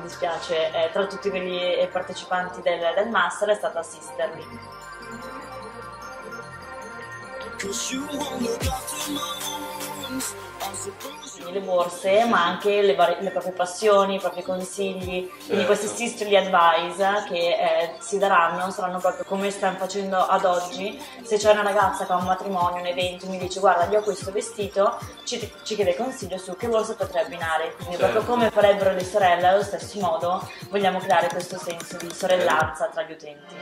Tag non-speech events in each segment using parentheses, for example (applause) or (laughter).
mi dispiace, eh, tra tutti quelli eh, partecipanti del, del master è stata Sisterly. Quindi le borse, ma anche le, varie- le proprie passioni, i propri consigli, quindi Certo. questi sisterly advice che eh, si daranno saranno proprio come stiamo facendo ad oggi. Se c'è una ragazza che ha un matrimonio, un evento, mi dice guarda io ho questo vestito, ci, ci chiede consiglio su che borsa potrei abbinare. Quindi Certo. proprio come farebbero le sorelle allo stesso modo vogliamo creare questo senso di sorellanza tra gli utenti.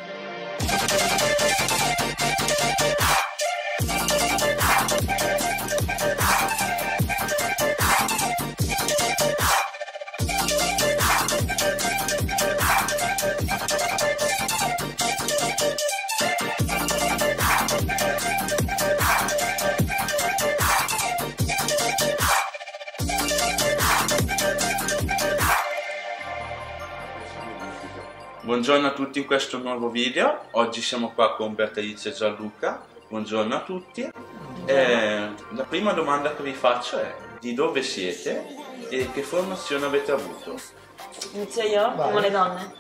Buongiorno a tutti in questo nuovo video. Oggi siamo qua con Beatrice e Gianluca. Buongiorno a tutti. Eh, la prima domanda che vi faccio è di dove siete e che formazione avete avuto? Inizio io, Vai. come le donne.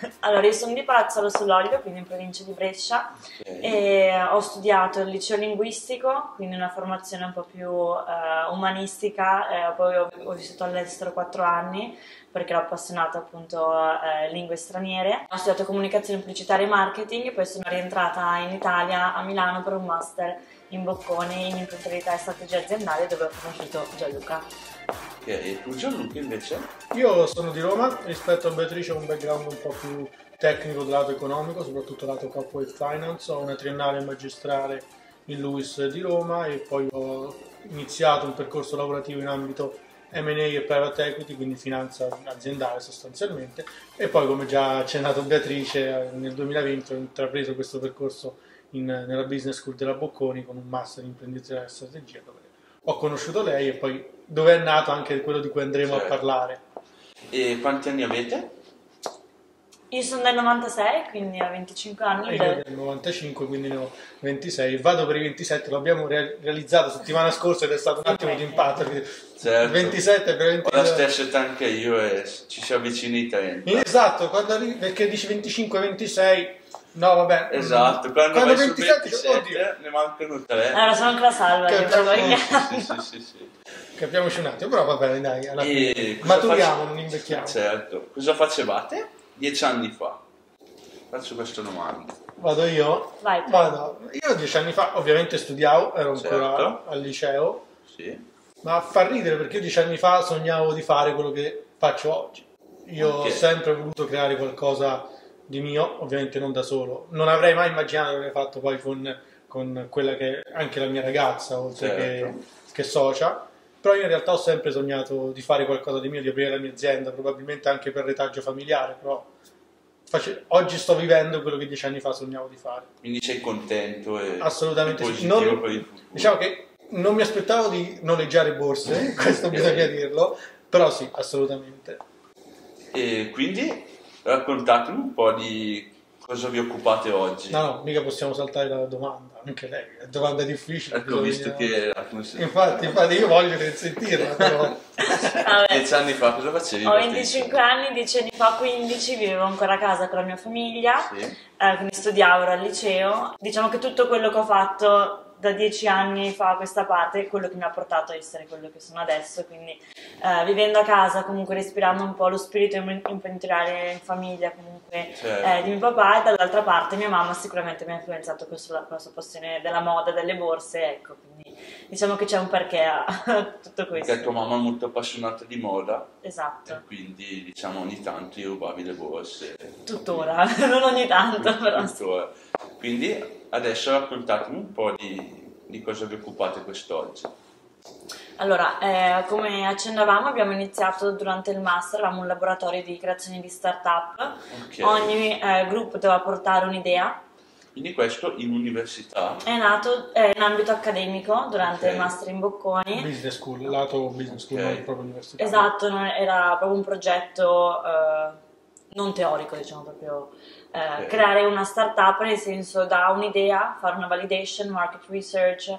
(laughs) Allora, io sono di Palazzolo sull'Olio, quindi in provincia di Brescia, e ho studiato il liceo linguistico, quindi una formazione un po' più eh, umanistica, eh, poi ho, ho vissuto all'estero quattro anni perché ero appassionata appunto a eh, lingue straniere. Ho studiato comunicazione pubblicitaria e marketing, poi sono rientrata in Italia a Milano per un master in Bocconi in imprenditorialità e strategia aziendale dove ho conosciuto Gianluca. Ok, e tu Gianluca invece? Io sono di Roma, rispetto a Beatrice ho un background un po' più tecnico dal lato economico, soprattutto lato corporate finance, ho una triennale magistrale in LUIS di Roma e poi ho iniziato un percorso lavorativo in ambito M&A e private equity, quindi finanza aziendale sostanzialmente e poi come già accennato Beatrice nel 2020 ho intrapreso questo percorso in- nella business school della Bocconi con un master in imprenditorialità e strategia dove ho conosciuto lei e poi dove è nato anche quello di cui andremo Certo. a parlare. E quanti anni avete? Io sono del 96, quindi ho 25 anni. E io del 95, quindi ne ho 26. Vado per i 27, l'abbiamo re- realizzato settimana scorsa ed è stato un attimo di impatto. Certo. 27 per Ho la 22. stessa età anche io e ci si avvicina i 30. Esatto, quando arri- perché dici 25-26, no vabbè. Esatto, quando, vai su 27, 27 oddio, ne mancano 3. Allora, sono anche la salva, perché- Sì, sì, sì, sì. capiamoci un attimo, però va bene, dai, alla E Maturiamo, face- non invecchiamo. Certo. Cosa facevate dieci anni fa? Faccio questa domanda. Vado io? Vai. Vado. Io dieci anni fa ovviamente studiavo, ero ancora Certo. al liceo, Sì. ma fa ridere perché io dieci anni fa sognavo di fare quello che faccio oggi. Io ho Ok. sempre voluto creare qualcosa di mio, ovviamente non da solo. Non avrei mai immaginato di aver fatto poi con, con quella che è anche la mia ragazza, oltre Certo. che, che socia. Però io in realtà ho sempre sognato di fare qualcosa di mio, di aprire la mia azienda, probabilmente anche per retaggio familiare, però face- oggi sto vivendo quello che dieci anni fa sognavo di fare. Quindi sei contento e Assolutamente sì. Non-. Diciamo che non mi aspettavo di noleggiare borse, (laughs) questo bisogna dirlo, però sì, assolutamente. E quindi raccontatemi un po' di cosa vi occupate oggi. No, no, mica possiamo saltare la domanda, anche lei, è domanda difficile. Ecco, bisogna- visto che Infatti, infatti io voglio sentirla, però... Dieci anni fa cosa facevi? Ho Beatrice? 25 anni, 10 anni fa 15, vivevo ancora a casa con la mia famiglia, Sì. eh, quindi studiavo al liceo. Diciamo che tutto quello che ho fatto da 10 anni fa a questa parte quello che mi ha portato a essere quello che sono adesso, quindi eh, vivendo a casa, comunque respirando un po' lo spirito im- imprenditoriale in famiglia, comunque Certo. eh, di mio papà e dall'altra parte mia mamma sicuramente mi ha influenzato con la, con la sua passione della moda, delle borse, ecco, quindi diciamo che c'è un perché a (laughs) tutto questo. Perché tua mamma è molto appassionata di moda Esatto. e quindi diciamo ogni tanto io rubavi le borse. Tuttora, (laughs) non ogni tanto, però. Tuttora. Quindi adesso raccontatemi un po' di, di cosa vi occupate quest'oggi. Allora, eh, come accennavamo, abbiamo iniziato durante il master, avevamo un laboratorio di creazione di startup. Ok. Ogni eh, gruppo doveva portare un'idea. Quindi questo in università. È nato eh, in ambito accademico durante Ok. il master in Bocconi. Business school, lato business school, Ok. non proprio università. Esatto, non- era proprio un progetto eh, non teorico, diciamo proprio eh, okay. creare una startup nel senso da un'idea, fare una validation, market research, eh,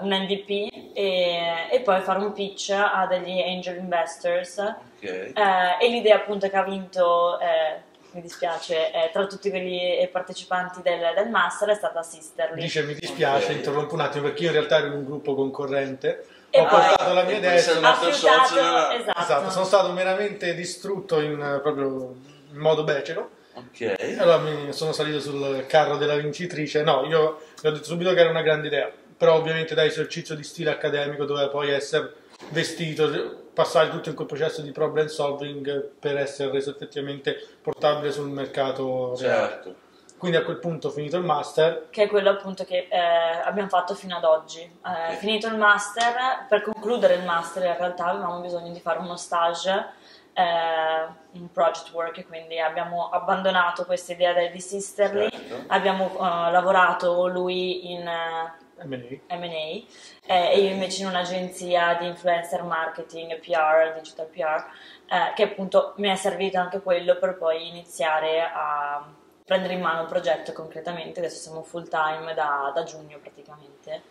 un MVP e, e, poi fare un pitch a degli angel investors okay. eh, e l'idea appunto che ha vinto eh, mi dispiace, eh, tra tutti quelli partecipanti del, del, master è stata Sisterly. Dice mi dispiace, okay. interrompo un attimo perché io in realtà ero in un gruppo concorrente ho portato la mia idea e sono andato socio esatto. esatto. sono stato meramente distrutto in, proprio in modo becero ok allora mi sono salito sul carro della vincitrice no io ho detto subito che era una grande idea però ovviamente da esercizio di stile accademico doveva poi essere vestito passare tutto in quel processo di problem solving per essere reso effettivamente portabile sul mercato certo reale. Quindi a quel punto finito il master. Che è quello appunto che eh, abbiamo fatto fino ad oggi. Eh, finito il master, per concludere il master in realtà avevamo bisogno di fare uno stage, eh, un project work, quindi abbiamo abbandonato questa idea di Sisterly, certo. abbiamo uh, lavorato lui in... Uh, M&A, M&A eh, e io invece in un'agenzia di influencer marketing, PR, digital PR, eh, che appunto mi è servito anche quello per poi iniziare a prendere in mano il progetto concretamente, adesso siamo full time da, da giugno praticamente.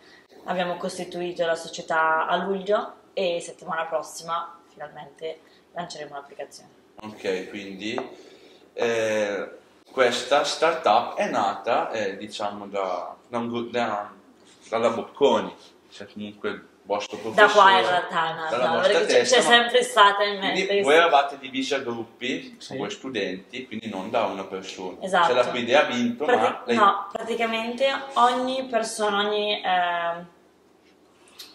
Abbiamo costituito la società a luglio e settimana prossima finalmente lanceremo l'applicazione. Ok, quindi eh, questa startup è nata eh, diciamo da, da, da, dalla Bocconi, cioè comunque vostro professore. Da qua in realtà è nata, perché testa, c'è sempre stata in mente. Voi eravate divisi a gruppi, sì. voi studenti, quindi non da una persona. Esatto. Cioè la tua idea ha vinto, Prati- ma... Lei... No, praticamente ogni persona, ogni, eh,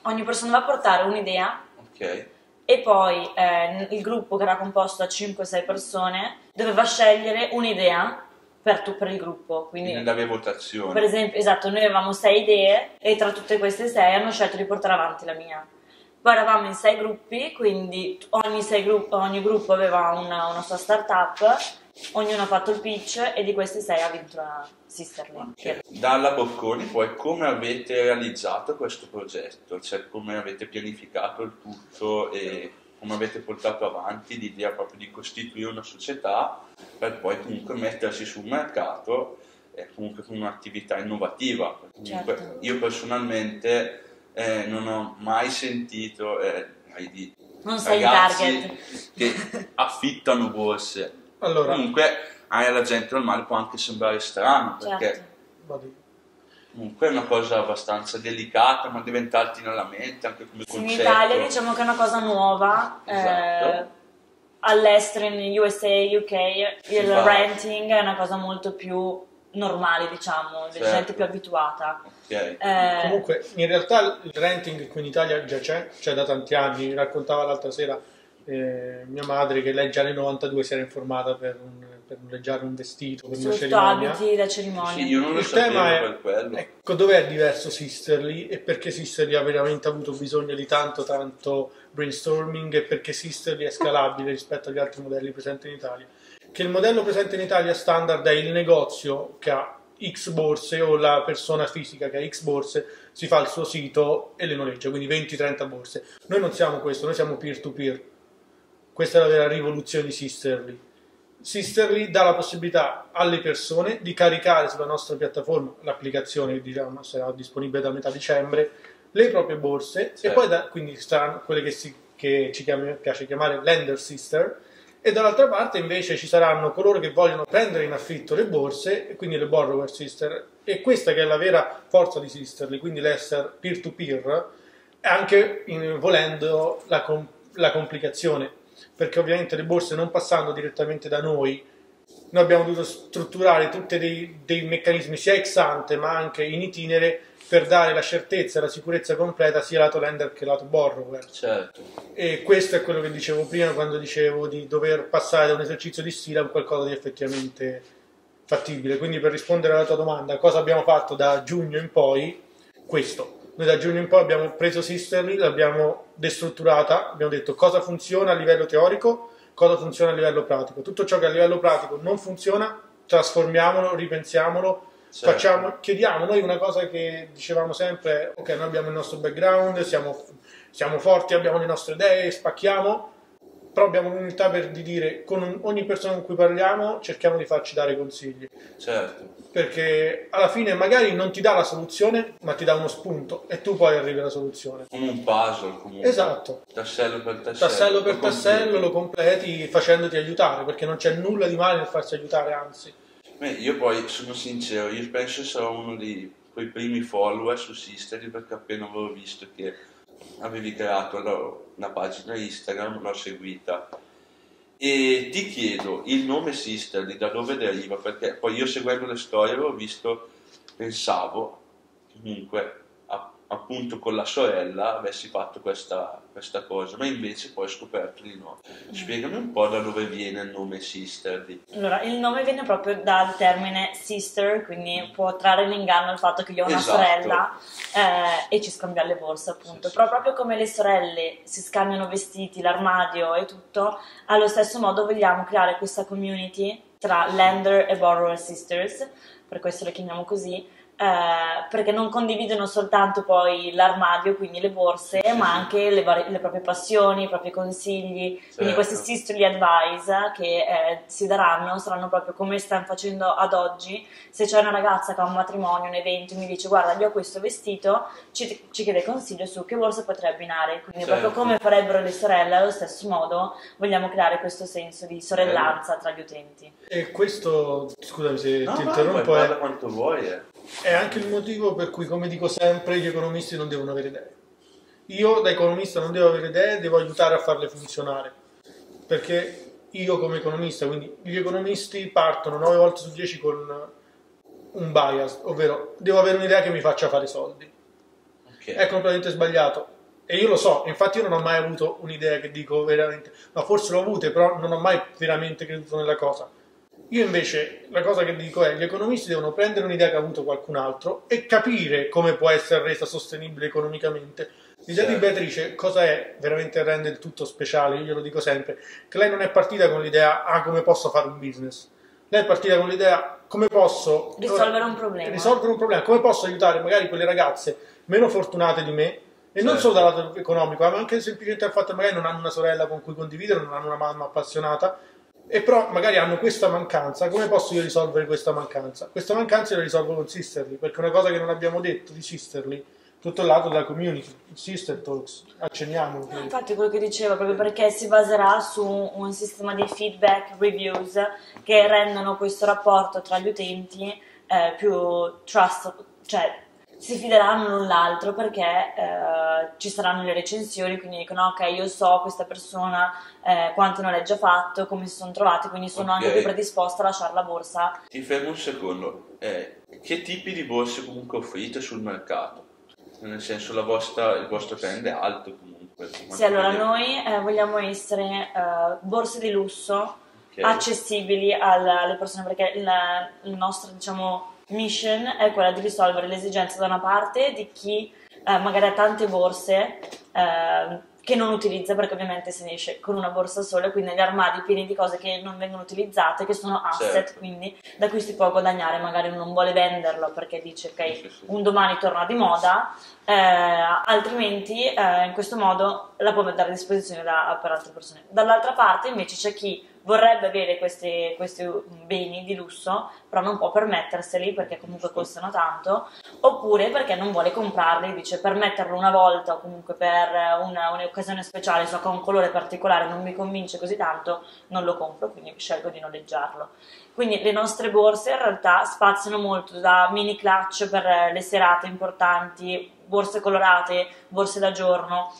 ogni persona va a portare un'idea. Ok. E poi eh, il gruppo che era composto da 5-6 persone doveva scegliere un'idea per, tu, per il gruppo. Quindi, nelle votazioni. Per esempio, esatto, noi avevamo sei idee e tra tutte queste sei hanno scelto di portare avanti la mia. Poi eravamo in sei gruppi, quindi ogni, gruppi, ogni gruppo aveva una, una, sua startup, ognuno ha fatto il pitch e di questi sei ha vinto la Sisterly. Okay. Dalla Bocconi poi come avete realizzato questo progetto? Cioè come avete pianificato il tutto e come avete portato avanti l'idea proprio di costituire una società per poi comunque mettersi sul mercato e comunque con un'attività innovativa. Comunque, certo. Io personalmente eh, non ho mai sentito eh, di non ragazzi che (laughs) affittano borse. Allora. Comunque alla gente normale può anche sembrare strano perché certo. comunque è una cosa abbastanza delicata, ma deve entrarti nella mente anche come concetto. In Italia diciamo che è una cosa nuova. Esatto. Eh, all'estero, in USA, UK, il va. renting è una cosa molto più normale, diciamo, Certo. gente più abituata. Ok. Eh, Comunque, in realtà il renting qui in Italia già c'è, c'è da tanti anni. Mi raccontava l'altra sera eh, mia madre che lei già nel 92 si era informata per, un, per noleggiare un vestito, per una sotto cerimonia. abiti da cerimonia. Sì, io non lo Il tema è- quello. Ecco, dov'è diverso Sisterly e perché Sisterly ha veramente avuto bisogno di tanto tanto brainstorming e perché Sisterly è scalabile rispetto agli altri modelli presenti in Italia. Che il modello presente in Italia standard è il negozio che ha X borse o la persona fisica che ha X borse si fa il suo sito e le noleggia, quindi 20-30 borse. Noi non siamo questo, noi siamo peer to peer. Questa è la vera rivoluzione di Sisterly. Sisterly dà la possibilità alle persone di caricare sulla nostra piattaforma l'applicazione che diciamo sarà disponibile da metà dicembre le proprie borse e Certo. poi da- quindi saranno quelle che, si- che ci chiami- piace chiamare lender sister e dall'altra parte invece ci saranno coloro che vogliono prendere in affitto le borse e quindi le borrower sister e questa che è la vera forza di Sisterly quindi l'essere peer to peer anche in- volendo la, com- la complicazione perché ovviamente le borse non passando direttamente da noi, noi abbiamo dovuto strutturare tutti dei, dei meccanismi sia ex ante ma anche in itinere per dare la certezza e la sicurezza completa sia lato lender che lato borrower. Certo. E questo è quello che dicevo prima quando dicevo di dover passare da un esercizio di stile a qualcosa di effettivamente fattibile. Quindi per rispondere alla tua domanda, cosa abbiamo fatto da giugno in poi? Questo. Noi da giugno in poi abbiamo preso Sisterly, l'abbiamo destrutturata, abbiamo detto cosa funziona a livello teorico, cosa funziona a livello pratico. Tutto ciò che a livello pratico non funziona, trasformiamolo, ripensiamolo, Certo. facciamo, chiediamo. Noi una cosa che dicevamo sempre ok, noi abbiamo il nostro background, siamo, siamo forti, abbiamo le nostre idee, spacchiamo, però abbiamo l'umiltà per di dire con ogni persona con cui parliamo cerchiamo di farci dare consigli. Certo. Perché alla fine magari non ti dà la soluzione, ma ti dà uno spunto e tu poi arrivi alla soluzione. Come un puzzle comunque. Esatto. Tassello per tassello. Tassello per lo tassello lo completi facendoti aiutare, perché non c'è nulla di male nel farsi aiutare, anzi. Beh, io poi sono sincero, io penso sarò uno dei quei primi follower su Sisterly perché appena avevo visto che avevi creato la- una pagina Instagram, l'ho seguita. E ti chiedo, il nome Sisterly da dove deriva? Perché poi io seguendo le storie avevo visto, pensavo, comunque, appunto con la sorella avessi fatto questa, questa cosa, ma invece poi ho scoperto di no. Spiegami un po' da dove viene il nome Sisterly. Allora, il nome viene proprio dal termine sister, quindi può trarre l'inganno il fatto che io ho una Esatto. sorella eh, e ci scambiamo le borse, appunto. Sì, sì. Però proprio come le sorelle si scambiano vestiti, l'armadio e tutto, allo stesso modo vogliamo creare questa community tra lender e borrower sisters, per questo le chiamiamo così, eh, perché non condividono soltanto poi l'armadio, quindi le borse, Sì, ma sì. anche le, varie- le proprie passioni, i propri consigli. Quindi Certo. queste sisterly advice che eh, si daranno saranno proprio come stanno facendo ad oggi. Se c'è una ragazza che ha un matrimonio, un evento, e mi dice guarda io ho questo vestito, ci, ci chiede consiglio su che borsa potrei abbinare. Quindi Certo. proprio come farebbero le sorelle, allo stesso modo vogliamo creare questo senso di sorellanza tra gli utenti. E questo, scusami se No, ti vai, interrompo, vai, è, quanto vuoi. eh. È anche il motivo per cui, come dico sempre, gli economisti non devono avere idee. Io da economista non devo avere idee, devo aiutare a farle funzionare. Perché io come economista, quindi gli economisti partono 9 volte su 10 con un bias, ovvero devo avere un'idea che mi faccia fare soldi. Ok. È completamente sbagliato. E io lo so, infatti io non ho mai avuto un'idea che dico veramente, ma forse l'ho avuta, però non ho mai veramente creduto nella cosa. Io invece la cosa che dico è gli economisti devono prendere un'idea che ha avuto qualcun altro e capire come può essere resa sostenibile economicamente. L'idea di Certo. Beatrice cosa è veramente rende il tutto speciale, io glielo dico sempre, che lei non è partita con l'idea ah come posso fare un business. Lei è partita con l'idea come posso Risolvere un problema. risolvere un problema, come posso aiutare magari quelle ragazze meno fortunate di me e non Certo. solo dal lato economico, ma anche semplicemente dal fatto che magari non hanno una sorella con cui condividere, non hanno una mamma appassionata e però magari hanno questa mancanza, come posso io risolvere questa mancanza? Questa mancanza la risolvo con Sisterly, perché una cosa che non abbiamo detto di Sisterly, tutto il lato della community, Sister Talks, accenniamo. No, Infatti quello che dicevo, proprio perché si baserà su un sistema di feedback, reviews, che rendono questo rapporto tra gli utenti eh, più trust, cioè si fideranno l'un l'altro perché eh, ci saranno le recensioni, quindi dicono ok io so questa persona eh, quante noleggi ha fatto, come si sono trovati, quindi sono Ok. anche più predisposta a lasciare la borsa. Ti fermo un secondo. Eh, che tipi di borse comunque offrite sul mercato? Nel senso la vostra, il vostro trend è alto comunque. Sì, allora noi eh, vogliamo essere eh, borse di lusso Ok. accessibili al- alle persone perché il, il nostro diciamo mission è quella di risolvere le esigenze da una parte di chi eh, magari ha tante borse eh, che non utilizza perché ovviamente se ne esce con una borsa sola quindi gli armadi pieni di cose che non vengono utilizzate che sono asset Certo. quindi da cui si può guadagnare magari non vuole venderlo perché dice ok Sì, sì. un domani torna di moda eh, altrimenti eh, in questo modo la può mettere a disposizione da- per altre persone. Dall'altra parte invece c'è chi vorrebbe avere questi, questi beni di lusso, però non può permetterseli perché comunque costano tanto, oppure perché non vuole comprarli, dice per metterlo una volta o comunque per una, un'occasione speciale, so che ha un colore particolare, non mi convince così tanto, non lo compro, quindi scelgo di noleggiarlo. Quindi le nostre borse in realtà spaziano molto da mini clutch per le serate importanti, borse colorate, borse da giorno.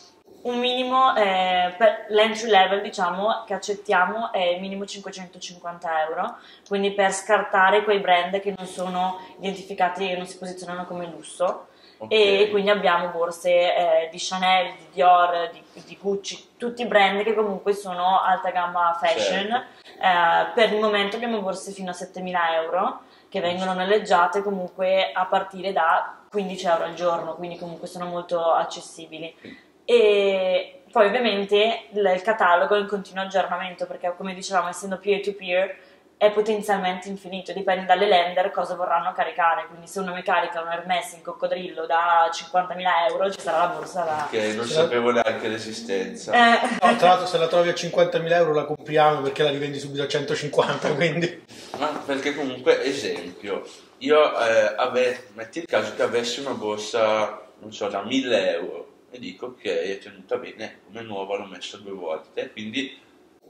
Un minimo, eh, per l'entry level diciamo che accettiamo è minimo 550 euro, quindi per scartare quei brand che non sono identificati e non si posizionano come lusso. Ok. E quindi abbiamo borse eh, di Chanel, di Dior, di, di Gucci, tutti brand che comunque sono alta gamma fashion. Certo. Eh, per il momento abbiamo borse fino a 7.000 euro che vengono noleggiate comunque a partire da 15 euro al giorno, quindi comunque sono molto accessibili. E poi ovviamente il, catalogo è in continuo aggiornamento perché come dicevamo essendo peer to peer è potenzialmente infinito, dipende dalle lender cosa vorranno caricare, quindi se uno mi carica un Hermes in coccodrillo da 50.000 euro ci sarà la borsa da... Ok, non sapevo neanche l'esistenza. Eh, No, tra l'altro se la trovi a 50.000 euro la compriamo perché la rivendi subito a 150, quindi... Ma perché comunque, esempio, io eh, ave- metti il caso che avessi una borsa, non so, da 1000 euro e dico ok, è tenuta bene, come nuova l'ho messa due volte, quindi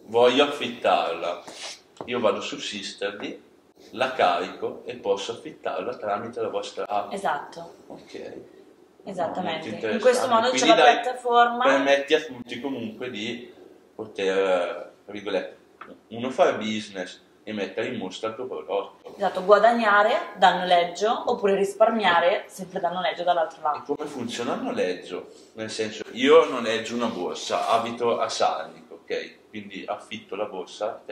voglio affittarla. Io vado su Sisterly, la carico e posso affittarla tramite la vostra app. esatto, Ok. esattamente. Molto In questo modo c'è interessante. la Quindi piattaforma... Permetti a tutti comunque di poter, eh, uno fare business e mettere in mostra il tuo prodotto. Esatto, guadagnare dal noleggio oppure risparmiare sempre dal noleggio dall'altro E lato. come funziona il noleggio? Nel senso, io noleggio una borsa, abito a Sarnico, ok? Quindi affitto la borsa,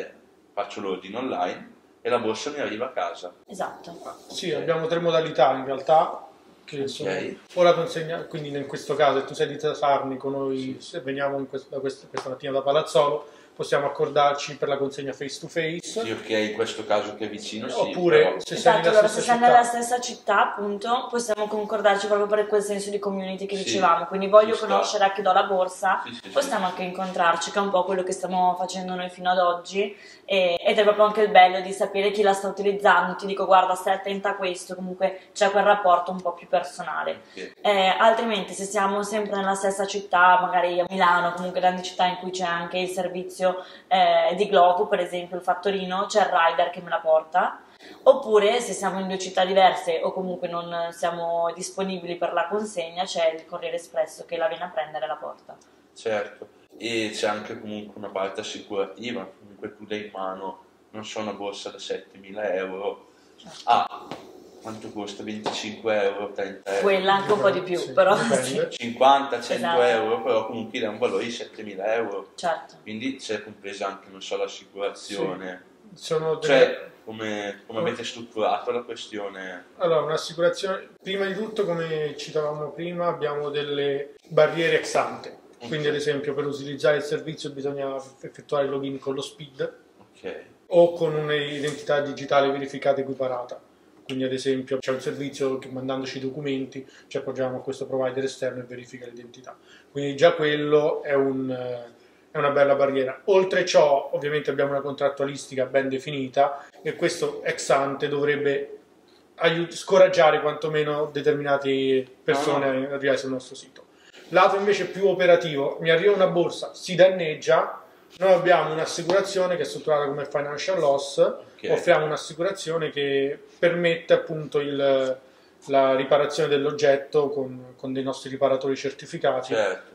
faccio l'ordine online e la borsa mi arriva a casa. Esatto. Sì, abbiamo tre modalità in realtà. Che sono, Ok. o la consegna, quindi in questo caso se tu sei di Sarnico, noi se veniamo in quest- da quest- questa mattina da Palazzolo, possiamo accordarci per la consegna face to face. Sì, ok, in questo caso che è vicino, sì. Oppure però- se sei Esatto, nella allora stessa se sei città. nella stessa città, appunto, possiamo concordarci proprio per quel senso di community che Sì, dicevamo. Quindi voglio conoscere a chi do la borsa, Sì, sì, sì. possiamo anche incontrarci, che è un po' quello che stiamo facendo noi fino ad oggi. e- ed è proprio anche il bello di sapere chi la sta utilizzando. Ti dico, guarda, stai attenta a questo, comunque c'è quel rapporto un po' più personale. Ok. Eh, altrimenti, se siamo sempre nella stessa città, magari a Milano, comunque grandi città in cui c'è anche il servizio eh, di Globo, per esempio il fattorino, c'è il rider che me la porta. Oppure, se siamo in due città diverse o comunque non siamo disponibili per la consegna, c'è il Corriere Espresso che la viene a prendere e la porta. Certo, e c'è anche comunque una parte assicurativa, comunque tu dai in mano, non so, una borsa da 7.000 euro, ah, quanto costa? 25 euro, 30 euro, Quella anche un po' di più, Sì, però dipende. (laughs) 50, 100 Esatto. euro, però comunque dà un valore di 7.000 euro, certo. quindi c'è compresa anche, non so, l'assicurazione, Sono delle- cioè come, come avete strutturato la questione? Allora, un'assicurazione, prima di tutto, come citavamo prima, abbiamo delle barriere ex ante. Quindi, ad esempio, per utilizzare il servizio bisogna effettuare il login con lo SPID Ok, o con un'identità digitale verificata equiparata. Quindi, ad esempio, c'è un servizio che mandandoci i documenti ci appoggiamo a questo provider esterno e verifica l'identità. Quindi, già quello è, un, è una bella barriera. Oltre ciò, ovviamente, abbiamo una contrattualistica ben definita e questo ex ante dovrebbe scoraggiare quantomeno determinate persone Ah. a arrivare sul nostro sito. Lato invece più operativo, mi arriva una borsa, si danneggia, noi abbiamo un'assicurazione che è strutturata come financial loss, ok, offriamo un'assicurazione che permette appunto il- la riparazione dell'oggetto con, con dei nostri riparatori certificati certo,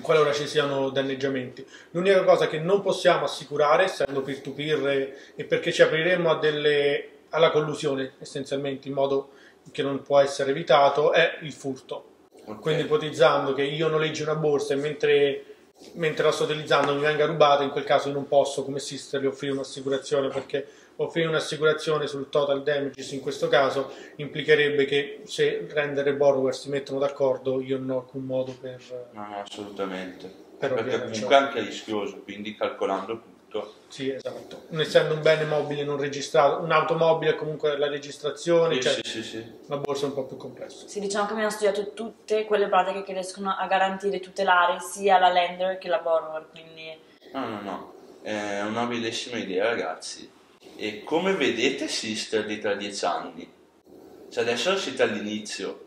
qualora ci siano danneggiamenti. L'unica cosa che non possiamo assicurare, essendo peer-to-peer e, e perché ci apriremo a delle- alla collusione essenzialmente in modo che non può essere evitato, è il furto. ok. Quindi ipotizzando che io noleggi una borsa e mentre, mentre la sto utilizzando mi venga rubata, in quel caso non posso come Sisterly offrire un'assicurazione perché offrire un'assicurazione sul total damages in questo caso implicherebbe che se render e borrower si mettono d'accordo io non ho alcun modo per... No, no, assolutamente. Per Perché comunque ciò. è anche rischioso, quindi calcolando tutto. Sì, esatto. Non essendo un bene mobile non registrato, un'automobile comunque la registrazione, Sì, cioè sì, sì, sì. una borsa è un po' più complessa. Sì, diciamo che abbiamo studiato tutte quelle pratiche che riescono a garantire e tutelare sia la lender che la borrower, quindi No, no, no. È una bellissima idea, ragazzi. E come vedete Sisterly tra dieci anni? Cioè adesso siete all'inizio,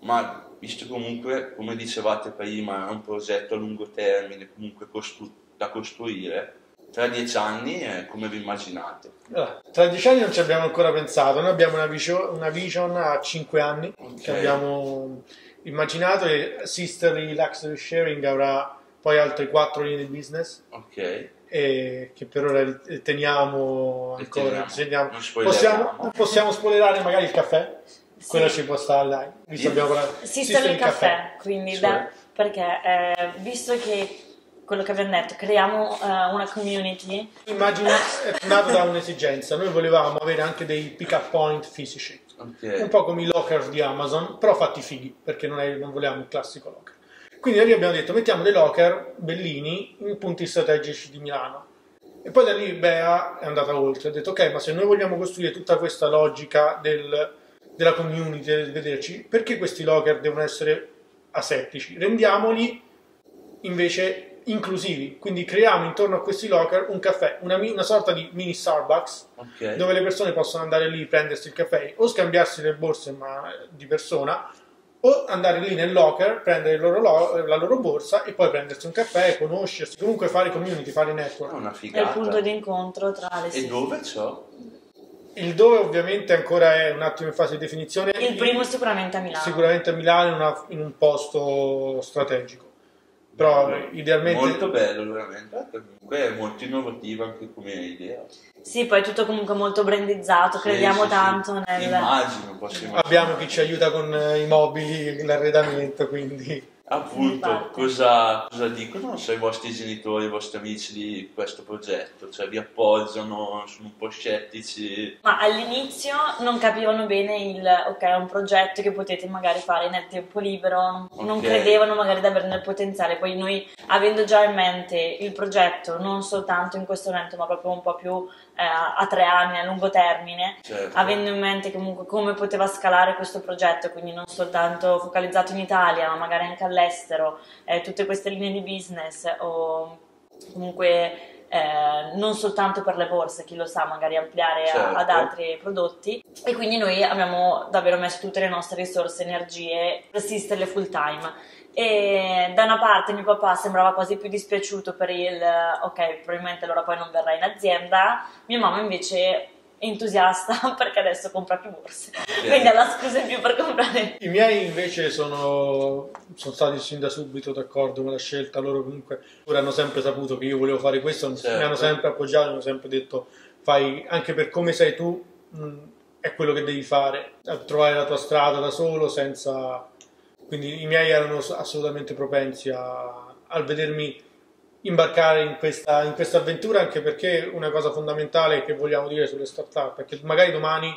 ma visto comunque, come dicevate prima, è un progetto a lungo termine, comunque costru- da costruire, tra dieci anni è come vi immaginate. Allora, tra dieci anni non ci abbiamo ancora pensato, noi abbiamo una, visio- una vision a cinque anni Ok. che abbiamo immaginato e Sisterly Luxury Sharing avrà poi altre quattro linee di business Ok? E che per ora teniamo ancora. teniamo. teniamo. Non. Possiamo, possiamo spoilerare magari il caffè? Sì. Quello ci può stare, dai. Visto Sì. abbiamo parlato. Sisterly caffè, quindi Sì. da- perché eh, visto che quello che abbiamo detto, creiamo eh, una community, Immagina è nato da un'esigenza. Noi volevamo avere anche dei pick-up point fisici, un Ok. po' come i locker di Amazon, però fatti fighi, perché non, è- non volevamo un classico locker. Quindi noi abbiamo detto mettiamo dei locker bellini in punti strategici di Milano. E poi da lì Bea è andata oltre, ha detto ok, ma se noi vogliamo costruire tutta questa logica del, della community, del vederci, perché questi locker devono essere asettici? Rendiamoli invece inclusivi, quindi creiamo intorno a questi locker un caffè, una, una sorta di mini Starbucks Ok. dove le persone possono andare lì, prendersi il caffè o scambiarsi le borse ma di persona o andare lì nel locker, prendere il loro lo- la loro borsa e poi prendersi un caffè, conoscersi, comunque fare community, fare È network. una È il figata. punto di incontro tra le E dove ciò? Il dove ovviamente ancora è un attimo in fase di definizione. Il primo sicuramente a Milano. Sicuramente a Milano in, una- in un posto strategico. Però idealmente... Molto bello, veramente. Comunque è molto innovativa anche come idea. Sì, poi è tutto comunque molto brandizzato, Sì, crediamo sì, sì. tanto nel... Immagino. Abbiamo chi ci aiuta con eh, i mobili, l'arredamento, quindi... Appunto, cosa, cosa dicono se i vostri genitori, i vostri amici di questo progetto? Cioè vi appoggiano, sono un po' scettici? Ma all'inizio non capivano bene il, ok, è un progetto che potete magari fare nel tempo libero, non Ok. credevano magari davvero nel potenziale, poi noi avendo già in mente il progetto, non soltanto in questo momento, ma proprio un po' più eh, a tre anni, a lungo termine, Certo. avendo in mente comunque come poteva scalare questo progetto, quindi non soltanto focalizzato in Italia, ma magari anche all'estero, eh, tutte queste linee di business o comunque eh, non soltanto per le borse, chi lo sa, magari ampliare a- Certo. ad altri prodotti. E quindi noi abbiamo davvero messo tutte le nostre risorse, energie per assisterle full time. E da una parte mio papà sembrava quasi più dispiaciuto per il ok, probabilmente allora poi non verrà in azienda, mia mamma invece entusiasta (laughs) perché adesso compra più borse, quindi ha la scusa in più per comprare. I miei invece sono, sono stati sin da subito d'accordo con la scelta, loro comunque pure hanno sempre saputo che io volevo fare questo, Certo. mi hanno sempre appoggiato, mi hanno sempre detto fai anche per come sei tu, mh, è quello che devi fare, a trovare la tua strada da solo senza... Quindi i miei erano assolutamente propensi a, al vedermi imbarcare in questa, in questa avventura anche perché una cosa fondamentale che vogliamo dire sulle startup è che magari domani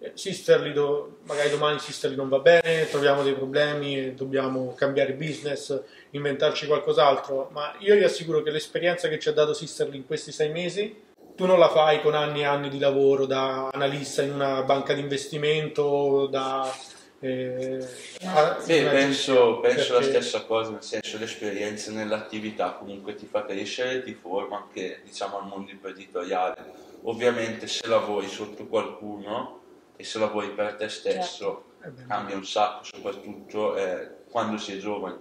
eh, Sisterly, do- magari domani Sisterly non va bene, troviamo dei problemi dobbiamo cambiare business, inventarci qualcos'altro, ma io vi assicuro che l'esperienza che ci ha dato Sisterly in questi sei mesi, tu non la fai con anni e anni di lavoro da analista in una banca di investimento, da... eh, a- Sì, penso, penso la perché- stessa cosa, nel senso l'esperienza nell'attività comunque ti fa crescere, ti forma anche diciamo al mondo imprenditoriale. Ovviamente se lavori sotto qualcuno e se lavori per te stesso Eh beh, cambia un sacco, soprattutto eh, quando si è giovani.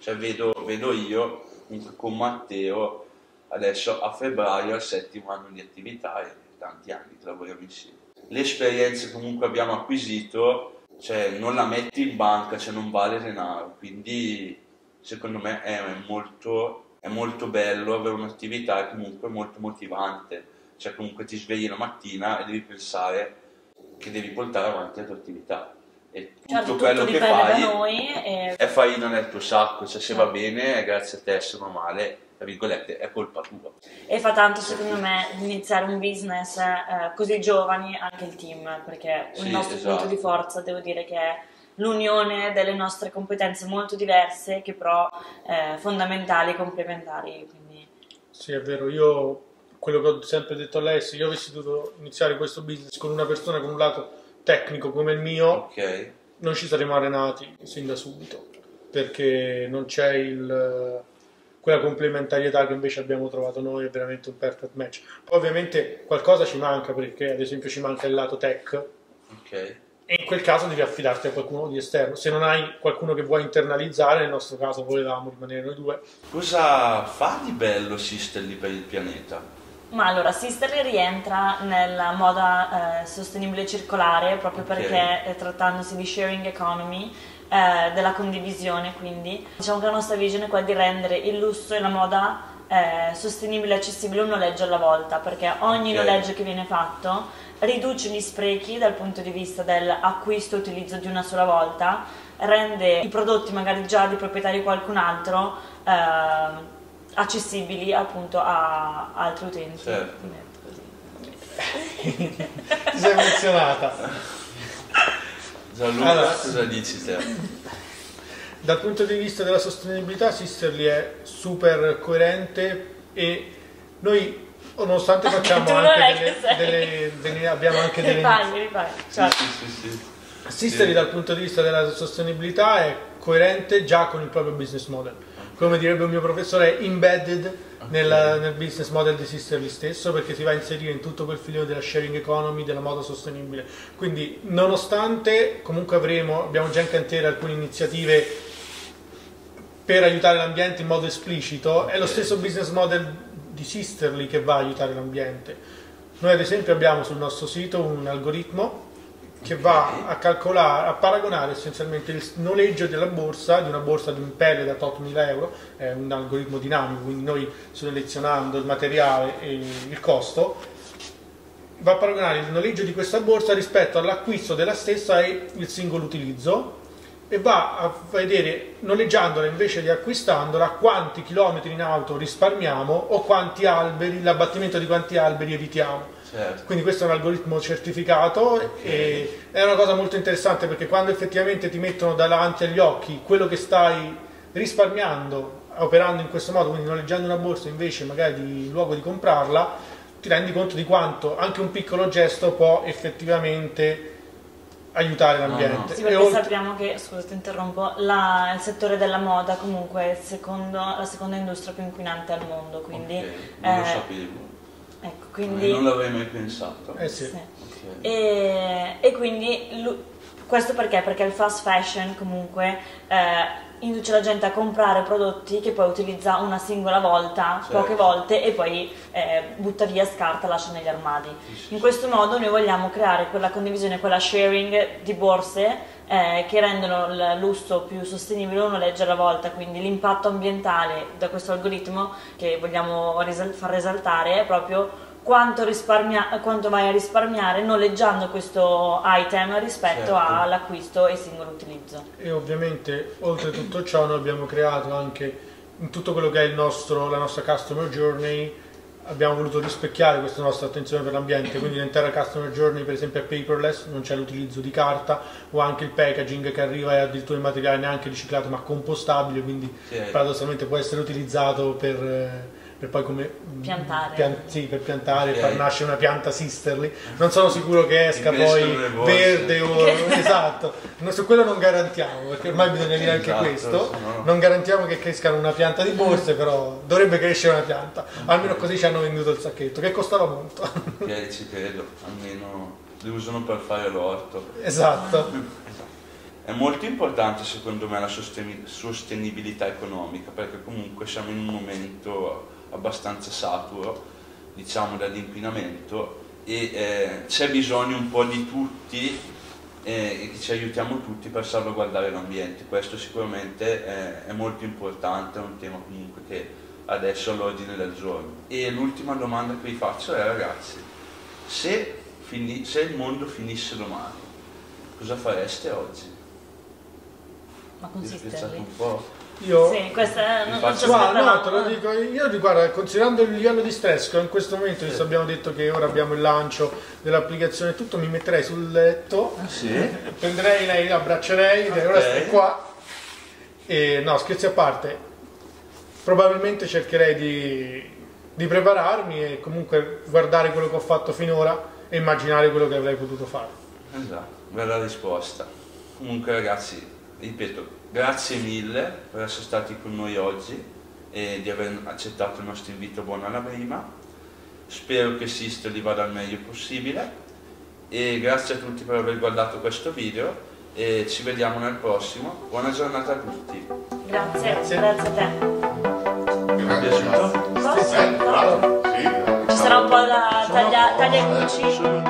Cioè vedo, vedo io comunque con Matteo adesso a febbraio al settimo anno di attività e tanti anni che lavoriamo insieme. Le esperienze che comunque abbiamo acquisito, cioè non la metti in banca, cioè non vale denaro, quindi secondo me è molto, è molto bello avere un'attività comunque molto motivante, cioè comunque ti svegli la mattina e devi pensare che devi portare avanti la tua attività. E tutto Certo, tutto quello che fai noi e è farina nel tuo sacco, cioè se Certo. va bene è grazie a te, se va male, tra virgolette, è colpa tua. E fa tanto secondo me iniziare un business eh, così giovani anche il team, perché Sì, il nostro esatto. punto di forza devo dire che è l'unione delle nostre competenze molto diverse che però eh, fondamentali, complementari. Quindi Sì, è vero, io quello che ho sempre detto a lei, se io avessi dovuto iniziare questo business con una persona con un lato tecnico come il mio, Ok, non ci saremmo arenati sin da subito, perché non c'è il, quella complementarietà che invece abbiamo trovato noi, è veramente un perfect match. Poi ovviamente qualcosa ci manca, perché ad esempio ci manca il lato tech, ok. e in quel caso devi affidarti a qualcuno di esterno. Se non hai qualcuno che vuoi internalizzare, nel nostro caso volevamo rimanere noi due, Cosa fa di bello Sisterly per il pianeta? Ma allora, Sisterly rientra nella moda eh, sostenibile circolare proprio Ok. perché eh, trattandosi di sharing economy, eh, della condivisione quindi, diciamo che la nostra visione è quella di rendere il lusso e la moda eh, sostenibile e accessibile un noleggio alla volta, perché ogni Ok. noleggio che viene fatto riduce gli sprechi dal punto di vista dell'acquisto e utilizzo di una sola volta, rende i prodotti magari già di proprietà di qualcun altro eh, accessibili appunto a altri utenti. Certo. Ti sei emozionata. Gianluca, Allora. cosa dici te? Dal punto di vista della sostenibilità, Sisterly è super coerente e noi nonostante (laughs) facciamo anche delle, delle- delle- abbiamo anche delle rifai. Sì, Cioè, sì, sì, sì. Sisterly dal punto di vista della sostenibilità è coerente già con il proprio business model. Come direbbe un mio professore, embedded nel, nel business model di Sisterly stesso perché si va a inserire in tutto quel filone della sharing economy, della moda sostenibile. Quindi nonostante comunque avremo, abbiamo già in cantiere alcune iniziative per aiutare l'ambiente in modo esplicito, è lo stesso business model di Sisterly che va a aiutare l'ambiente. Noi ad esempio abbiamo sul nostro sito un algoritmo che va a calcolare, a paragonare essenzialmente il noleggio della borsa, di una borsa di un pelle da 8.000 euro, è un algoritmo dinamico, quindi noi selezionando il materiale e il costo, va a paragonare il noleggio di questa borsa rispetto all'acquisto della stessa e il singolo utilizzo e va a vedere noleggiandola invece di acquistandola quanti chilometri in auto risparmiamo o quanti alberi, l'abbattimento di quanti alberi evitiamo. Certo. Quindi questo è un algoritmo certificato e è una cosa molto interessante perché quando effettivamente ti mettono davanti agli occhi quello che stai risparmiando operando in questo modo, quindi noleggiando una borsa invece magari di luogo di comprarla, ti rendi conto di quanto anche un piccolo gesto può effettivamente aiutare l'ambiente. Sì, E perché oltre- sappiamo che, scusa ti interrompo, la- il settore della moda comunque è secondo- la seconda industria più inquinante al mondo, quindi... Ok, non lo eh, sapevo. Quindi... Non l'avrei mai pensato. Eh sì. sì. E, e quindi questo perché? Perché il fast fashion comunque eh, induce la gente a comprare prodotti che poi utilizza una singola volta, Certo. poche volte e poi eh, butta via, scarta, lascia negli armadi. Sì, sì, In questo modo noi vogliamo creare quella condivisione, quella sharing di borse eh, che rendono il lusso più sostenibile una legge alla volta, quindi l'impatto ambientale da questo algoritmo che vogliamo risal- far risaltare è proprio quanto, risparmia- quanto vai a risparmiare noleggiando questo item rispetto Certo. all'acquisto e singolo utilizzo. E ovviamente oltre tutto ciò noi abbiamo creato anche in tutto quello che è il nostro, la nostra customer journey abbiamo voluto rispecchiare questa nostra attenzione per l'ambiente, quindi l'intera customer journey per esempio è paperless, non c'è l'utilizzo di carta o anche il packaging che arriva è addirittura in materiale neanche riciclato ma compostabile, quindi Sì. paradossalmente può essere utilizzato per, eh, per poi come Piantare. pian- sì, per piantare, Ok. far nascere una pianta sisterly. Non sono sicuro che esca poi verde o (laughs) esatto. No, su quello non garantiamo, perché ormai bisogna dire anche Esatto, questo. sennò- Non garantiamo che crescano una pianta di borse, però dovrebbe crescere una pianta. Almeno così ci hanno venduto il sacchetto, che costava molto. Ok, ci credo, almeno li usano per fare l'orto. esatto. (laughs) È molto importante secondo me la sosteni- sostenibilità economica perché comunque siamo in un momento abbastanza saturo, diciamo, dall'inquinamento e eh, c'è bisogno un po' di tutti eh, e che ci aiutiamo tutti per salvaguardare l'ambiente. Questo sicuramente è, è molto importante, è un tema comunque che adesso è all'ordine del giorno. E l'ultima domanda che vi faccio è ragazzi, se, fini- se il mondo finisse domani, cosa fareste oggi? Ma consisterli? un po'? Io Sì, questa non, non Infatti- ci Guarda, no, te lo dico, io guarda, considerando il livello di stress che ho in questo momento, visto Sì. abbiamo detto che ora abbiamo il lancio dell'applicazione e tutto, mi metterei sul letto, Sì? prenderei lei, la abbraccerei, direi ora stai qua. E no, scherzi a parte, probabilmente cercherei di, di prepararmi e comunque guardare quello che ho fatto finora e immaginare quello che avrei potuto fare. Esatto, bella risposta. Comunque ragazzi, ripeto, grazie mille per essere stati con noi oggi e di aver accettato il nostro invito buono alla prima. Spero che Sister vi vada al meglio possibile e grazie a tutti per aver guardato questo video e ci vediamo nel prossimo. Buona giornata a tutti. Grazie, Grazie. grazie a te. Vi è piaciuto? Bravo, sì, bravo. Ci sarà un po' da taglia, taglia